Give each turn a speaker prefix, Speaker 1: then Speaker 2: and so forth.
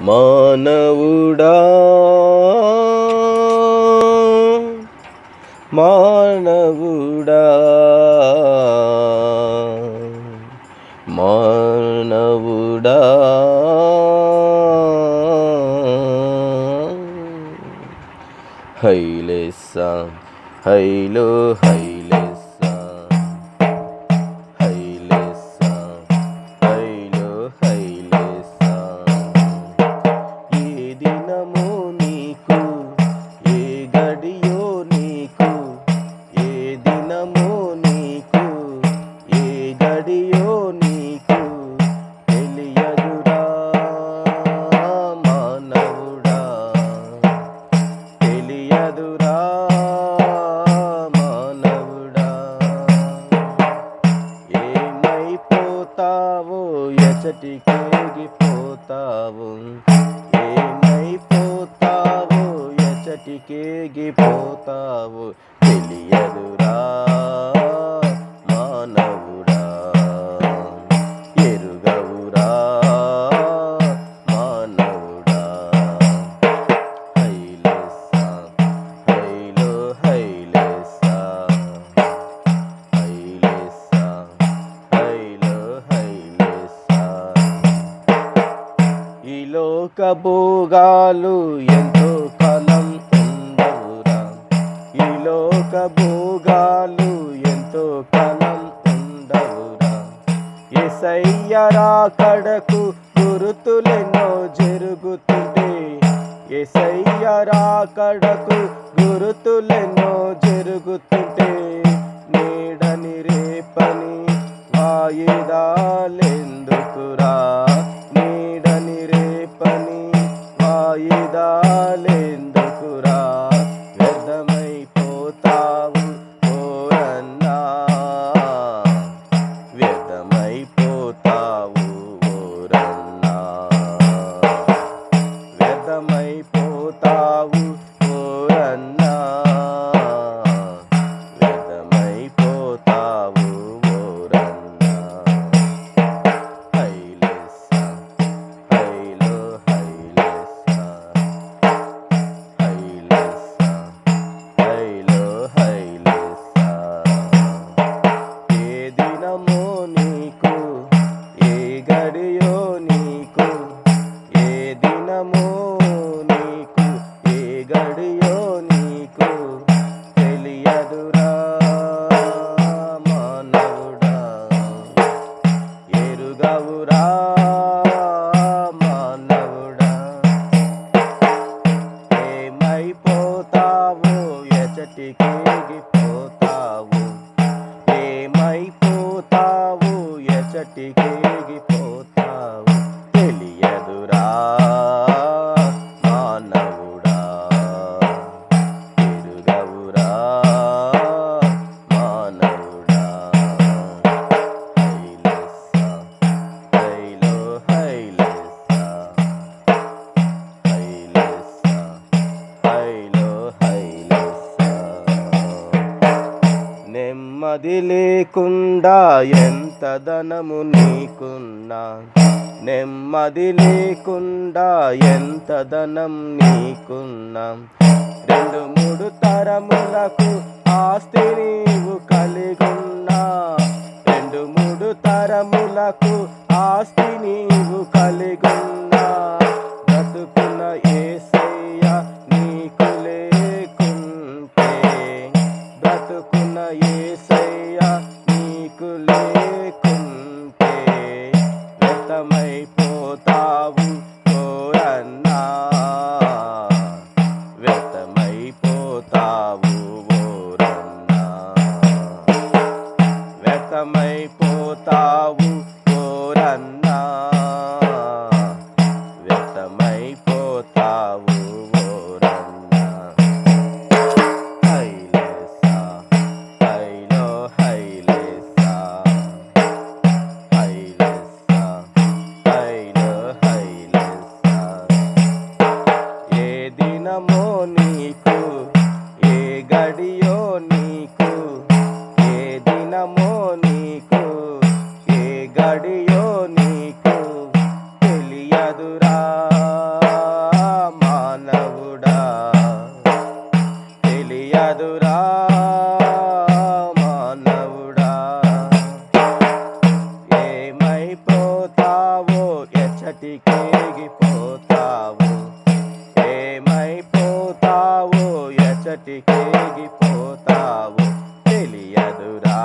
Speaker 1: మానవుడా. మానవుడా. మానవుడా. హైలేసా హైలో హై ఏమైపోతావో? ఎచటికేగిపోతావు ఏమైపోతావో? ఎచటికేగిపోతావు తెలియదురా. లోక భోగాలు ఎంతో కాలం ఉండవురా ఈ లోక భోగాలు ఎంతో కాలం ఉండవురా ఎసయ్య రాకడకు గురుతులెన్నో జరుగుతుంటే. ఎసయ్య రాకడకు గురుతులెన్నో జరుగుతుంటే. in the గడియో నీకు తెలియదురా మానవుడా. ఎరుగవురా మానవుడా. ఏమైపోతావో? ఎచటికేగిపోతావు ఏమైపోతావు? ఎచటికేగిపోతావు తెలియదురా. నెమ్మది లేకుండా ఎంత ధనము నీకున్నా? నెమ్మది లేకుండా ఎంత ధనం నీకున్నా? రెండు మూడు తరములకు ఆస్తి నీవు కలిగున్నా. రెండు మూడు తరములకు ఆస్తి నీవు కలిగున్నా. బ్రతుకున్న ఏసయ్య నీకు లేకుంటే బ్రతుకున్న ఏసయ్య నీకు లేకుంటే క్షణమో నీకు ఏ గడియో నీకు తెలియదురా మానవుడా. తెలియదురా మానవుడా. ఏమైపోతావో ఎచ్చటికేగిపోతావు ఏమైపోతావో ఎచ్చటికేగిపోతావు తెలియదురా